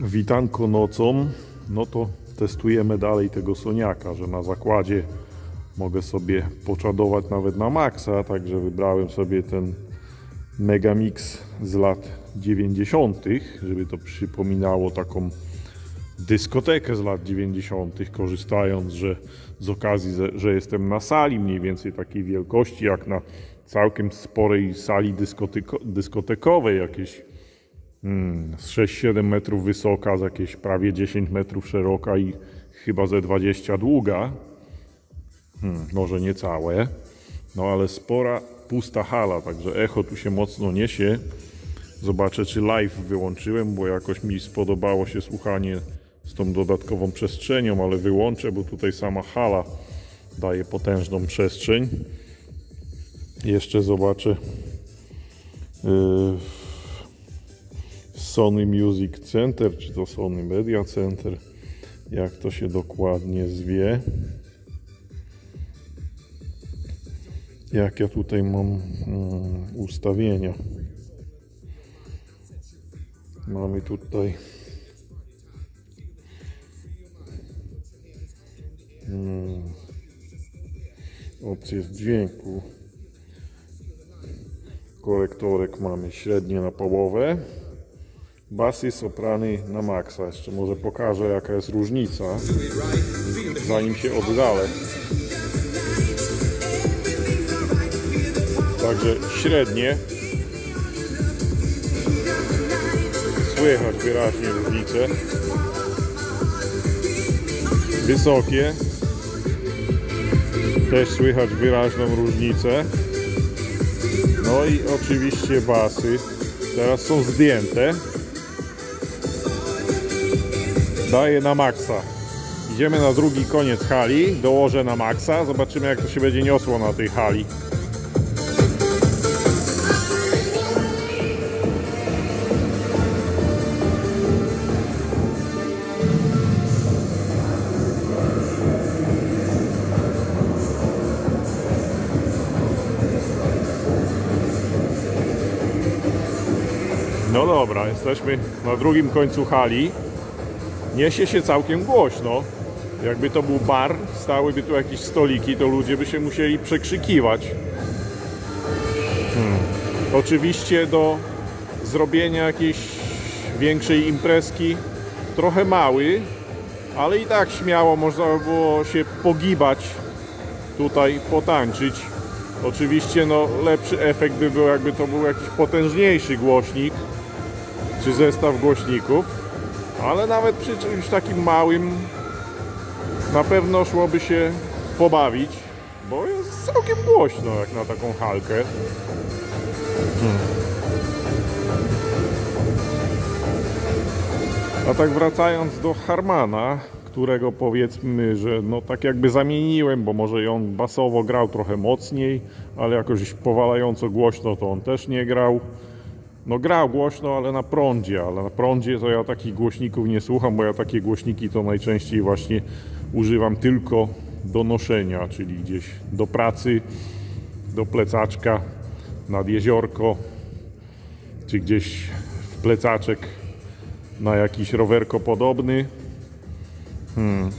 witanko nocą, no to testujemy dalej tego Soniaka, że na zakładzie mogę sobie poczadować nawet na maksa, także wybrałem sobie ten Megamix z lat 90., żeby to przypominało taką dyskotekę z lat 90., korzystając, że z okazji, że- jestem na sali mniej więcej takiej wielkości, jak na całkiem sporej sali dyskotekowej, jakieś mm, z 6-7 metrów wysoka, z jakieś prawie 10 metrów szeroka i chyba ze 20 długa. Hmm, może nie całe, no ale spora, pusta hala, także echo tu się mocno niesie. Zobaczę, czy live wyłączyłem, bo jakoś mi spodobało się słuchanie z tą dodatkową przestrzenią, ale wyłączę, bo tutaj sama hala daje potężną przestrzeń. Jeszcze zobaczę yy, Sony Music Center, czy to Sony Media Center, jak to się dokładnie zwie. Jak ja tutaj mam mm, ustawienia. Mamy tutaj mm, opcję dźwięku. Korektorek mamy średnie na połowę. Basy, soprany na maksa. Jeszcze może pokażę jaka jest różnica, zanim się oddalę. Także średnie. Słychać wyraźnie różnicę. Wysokie. Też słychać wyraźną różnicę. No i oczywiście basy. Teraz są zdjęte. Daję na maksa. Idziemy na drugi koniec hali. Dołożę na maksa. Zobaczymy jak to się będzie niosło na tej hali. No dobra, jesteśmy na drugim końcu hali. Niesie się całkiem głośno. Jakby to był bar, stałyby tu jakieś stoliki, to ludzie by się musieli przekrzykiwać. Hmm. Oczywiście do zrobienia jakiejś większej imprezki trochę mały, ale i tak śmiało można by było się pogibać tutaj, potańczyć. Oczywiście no, lepszy efekt by był, jakby to był jakiś potężniejszy głośnik, czy zestaw głośników, ale nawet przy czymś takim małym na pewno szłoby się pobawić, bo jest całkiem głośno jak na taką halkę. A tak wracając do Harmana, którego powiedzmy, że no tak jakby zamieniłem, bo może on basowo grał trochę mocniej, ale jakoś powalająco głośno to on też nie grał. No grał głośno, ale na prądzie, ale na prądzie to ja takich głośników nie słucham, bo ja takie głośniki to najczęściej właśnie używam tylko do noszenia, czyli gdzieś do pracy, do plecaczka, nad jeziorko, czy gdzieś w plecaczek na jakiś rowerko podobny. Hmm.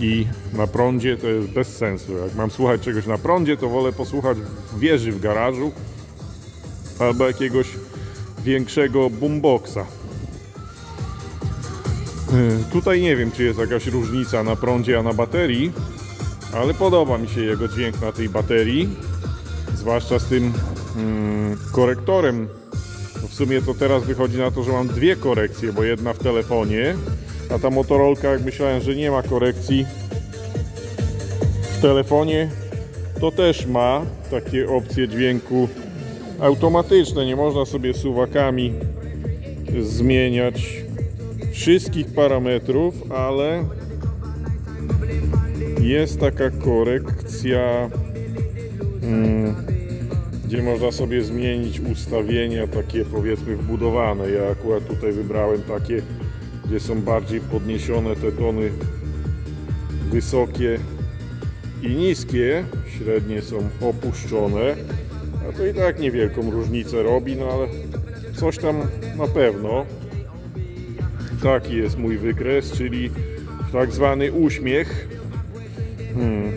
I na prądzie to jest bez sensu. Jak mam słuchać czegoś na prądzie, to wolę posłuchać w wieży w garażu albo jakiegoś większego boomboxa. Y, Tutaj nie wiem, czy jest jakaś różnica na prądzie, a na baterii, ale podoba mi się jego dźwięk na tej baterii, zwłaszcza z tym mm, korektorem. No w sumie to teraz wychodzi na to, że mam dwie korekcje, bo jedna w telefonie, a ta Motorolka, jak myślałem, że nie ma korekcji w telefonie, to też ma takie opcje dźwięku automatyczne. Nie można sobie suwakami zmieniać wszystkich parametrów, ale jest taka korekcja, mm, gdzie można sobie zmienić ustawienia takie powiedzmy wbudowane. Ja akurat tutaj wybrałem takie, gdzie są bardziej podniesione te tony wysokie i niskie, średnie są opuszczone, a to i tak niewielką różnicę robi, no ale coś tam na pewno. Taki jest mój wykres, czyli tak zwany uśmiech. Hmm.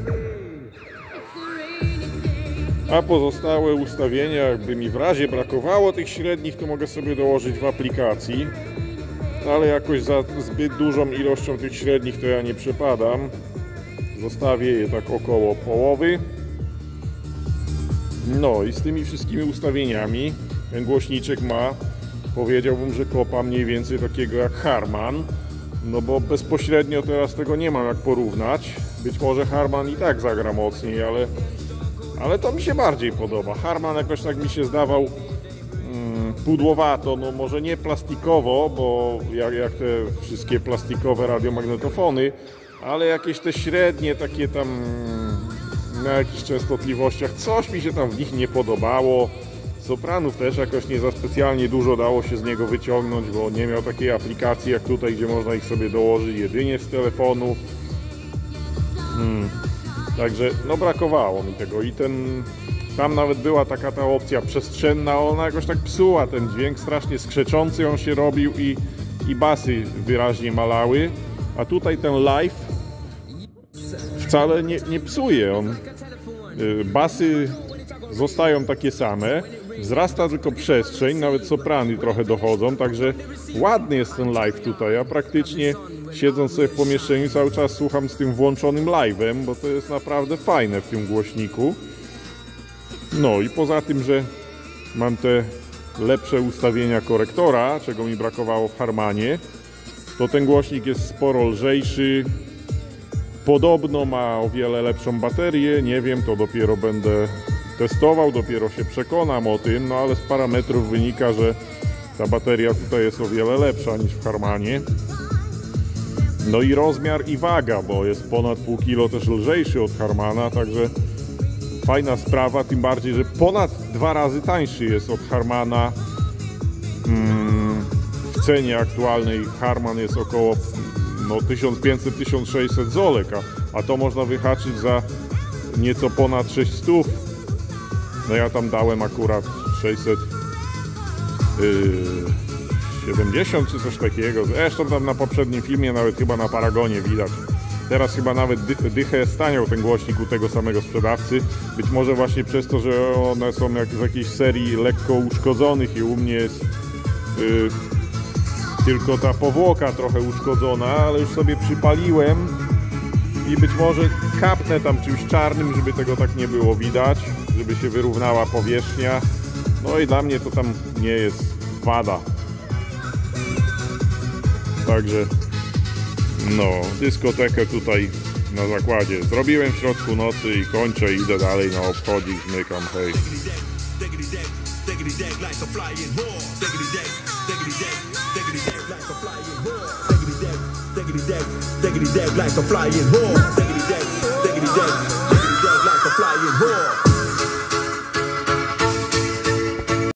A pozostałe ustawienia, jakby mi w razie brakowało tych średnich, to mogę sobie dołożyć w aplikacji. Ale jakoś za zbyt dużą ilością tych średnich to ja nie przepadam. Zostawię je tak około połowy. No i z tymi wszystkimi ustawieniami ten głośniczek ma, powiedziałbym, że kopa mniej więcej takiego jak Harman. No bo bezpośrednio teraz tego nie mam jak porównać. Być może Harman i tak zagra mocniej, ale, ale to mi się bardziej podoba. Harman jakoś tak mi się zdawał mm, pudłowato, no może nie plastikowo, bo jak, jak te wszystkie plastikowe radiomagnetofony, ale jakieś te średnie takie tam na jakichś częstotliwościach, coś mi się tam w nich nie podobało. Sopranów też jakoś nie za specjalnie dużo dało się z niego wyciągnąć, bo nie miał takiej aplikacji jak tutaj, gdzie można ich sobie dołożyć jedynie z telefonu. Hmm. Także no brakowało mi tego i ten tam nawet była taka ta opcja przestrzenna, ona jakoś tak psuła ten dźwięk, strasznie skrzeczący on się robił i, i basy wyraźnie malały. A tutaj ten live wcale nie, nie psuje. On, y, basy zostają takie same, wzrasta tylko przestrzeń, nawet soprany trochę dochodzą, także ładny jest ten live tutaj. Ja praktycznie siedząc sobie w pomieszczeniu cały czas słucham z tym włączonym live'em, bo to jest naprawdę fajne w tym głośniku. No i poza tym, że mam te lepsze ustawienia korektora, czego mi brakowało w Harmanie, to ten głośnik jest sporo lżejszy. Podobno ma o wiele lepszą baterię, nie wiem, to dopiero będę testował, dopiero się przekonam o tym, no ale z parametrów wynika, że ta bateria tutaj jest o wiele lepsza niż w Harmanie. No i rozmiar i waga, bo jest ponad pół kilo też lżejszy od Harmana, także fajna sprawa, tym bardziej, że ponad dwa razy tańszy jest od Harmana. Mm, w cenie aktualnej Harman jest około no, 1500-1600 zolek, a, a to można wyhaczyć za nieco ponad 600. No ja tam dałem akurat 600 yy, 70 czy coś takiego. Zresztą tam na poprzednim filmie nawet chyba na Paragonie widać. Teraz chyba nawet dy, dychę staniał ten głośnik u tego samego sprzedawcy. Być może właśnie przez to, że one są jak z jakiejś serii lekko uszkodzonych i u mnie jest yy, tylko ta powłoka trochę uszkodzona, ale już sobie przypaliłem i być może kapnę tam czymś czarnym, żeby tego tak nie było widać, żeby się wyrównała powierzchnia. No i dla mnie to tam nie jest wada. Także no, dyskotekę tutaj na zakładzie zrobiłem w środku nocy i kończę, idę dalej na obchodzik, zmykam, hej. Diggity dag, diggity dag like a flying whore. Diggity dag, diggity dag, diggity dag like a flying whore.